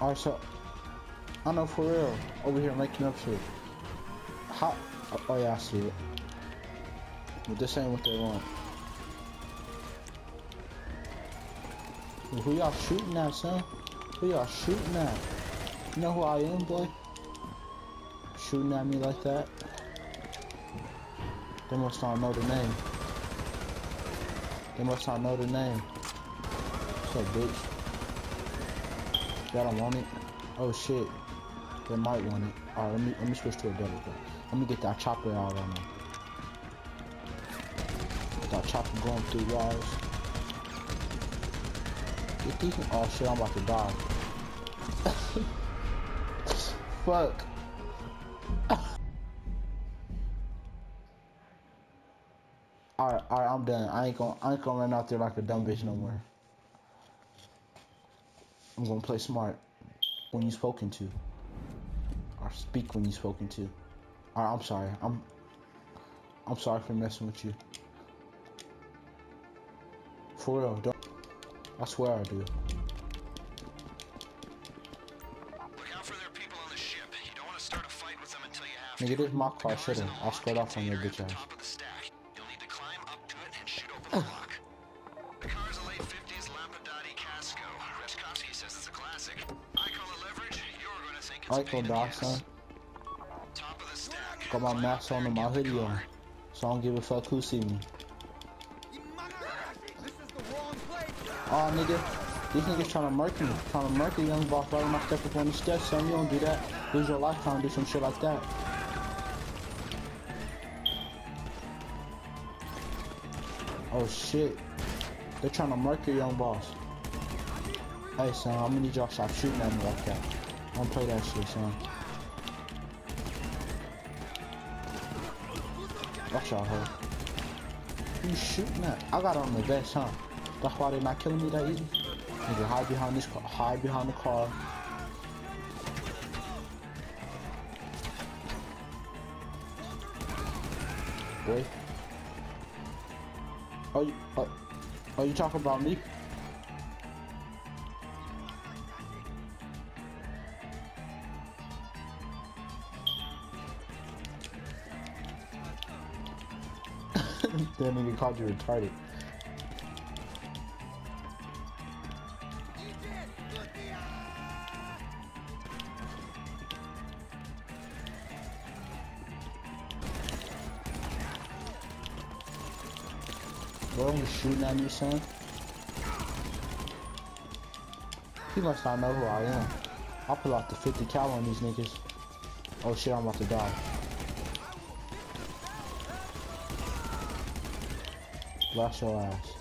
Alright, so I know for real. Over here making up shit. How? Oh, yeah, I see it. But this ain't what they want. Who y'all shooting at, son? Who y'all shooting at? You know who I am, boy? Shooting at me like that? They must not know the name. They must not know the name. So, bitch? Y'all don't want it? Oh shit. They might want it. Alright, let me let me switch to a better gun. Let me get that chopper out on them. That chopper going through walls. Get these oh shit, I'm about to die. Fuck. Alright, alright, I'm done. I ain't gonna I ain't gonna run out there like a dumb bitch no more. I'm gonna play smart when you spoken to. Or speak when you spoken to. Alright, I'm sorry. I'm I'm sorry for messing with you. For real, don't I swear I do. Look out for their people on the ship. You don't want to start a fight with them until you have Nigga, to. this my car, shut Cars in up. the I'll spread off on your bitch ass. I a ain't pain gonna in the die, ass. son. Top of the stack. Got my mask on and my hoodie on. So I don't give a fuck who see me. This is the wrong place. Oh, nigga. These niggas trying to murk me. Trying to murk a young boss right when I step up on the steps, son. You don't do that. Lose your life trying to do some shit like that. Oh, shit. They're trying to murk your young boss. Hey, son, I'm gonna need y'all to stop shooting at me like that. Don't play that shit, son. Watch out, hoe. You shooting at? I got on the vest, huh? That's why they're not killing me that easy? Nigga, hide behind this car. Hide behind the car. Boy. Are you, oh, oh, you talking about me? That nigga called you retarded. Bro, shooting at me, son? He must not know who I am. I'll pull out the 50 cal on these niggas. Oh shit, I'm about to die. Blast your ass.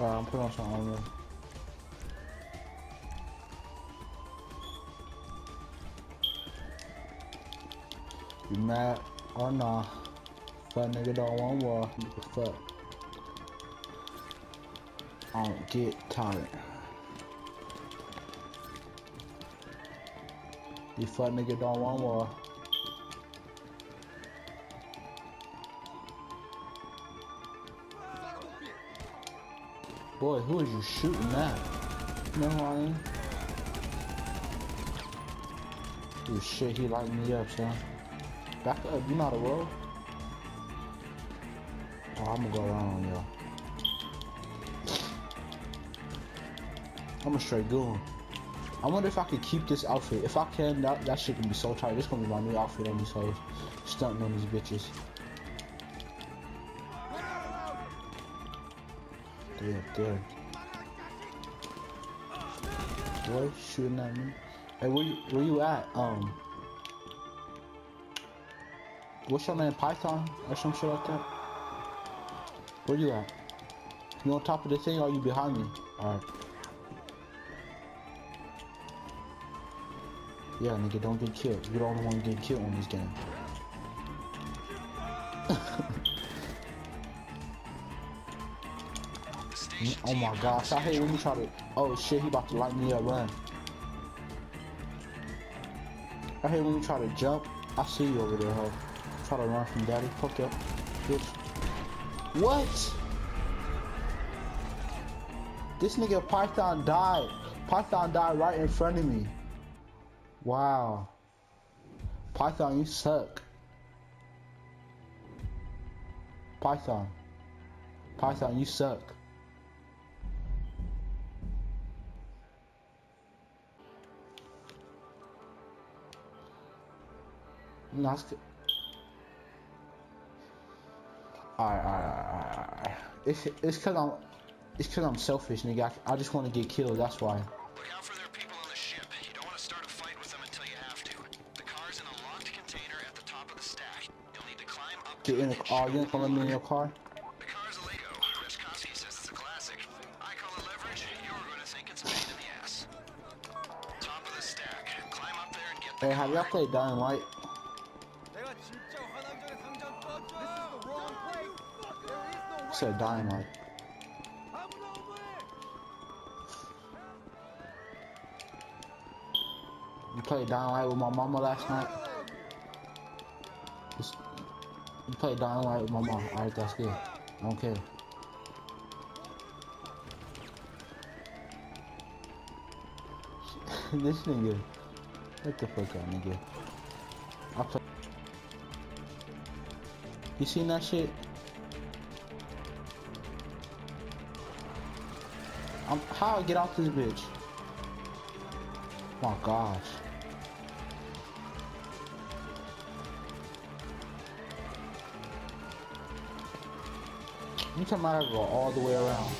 Alright, I'm putting on some armor. You mad or nah? Fuck nigga don't want war. Nigga fuck. I don't get tired. You fuck nigga don't want war. Boy, who is you shooting at? You know who I am? Dude, shit, he lighting me up, son. Back up, you not a roll? Oh, I'm gonna go around on I'm a straight goon. I wonder if I could keep this outfit. If I can, that, that shit can be so tight. This gonna be my new outfit on these hoes. Stunting on these bitches. They up there. Boy, shooting at me. Hey, where you, where you at? Um, what's your name? Python or some shit like that? Where you at? You on top of the thing or you behind me? Alright. Yeah, nigga, don't get killed. You're the only one getting killed in this game. Oh my gosh, I hate when you try to. Oh shit, he about to light me up, run. I hate when you try to jump. I see you over there, ho. Try to run from daddy. Fuck up, bitch. What? This nigga Python died. Python died right in front of me. Wow. Python, you suck. Python. Python, you suck. That's good. Alright, alright, alright, alright. It's, it's cause I'm, it's cause I'm selfish, nigga. I, I just want to get killed, that's why. You're in the car. You're gonna me in your car. The car's a Lego. Says it's a classic. I call it leverage. You're gonna think it's a pain in the ass. Top of the stack. Climb up there and get the. Hey, have y'all played Dying Light? Said Light. You played Dying Light with my mama last night. You played Dying Light with my mom. Alright, that's good. I don't care. this nigga. What the fuck up, nigga? I play. You seen that shit? I'm, how I get out this bitch? My gosh. You talking about go all the way around?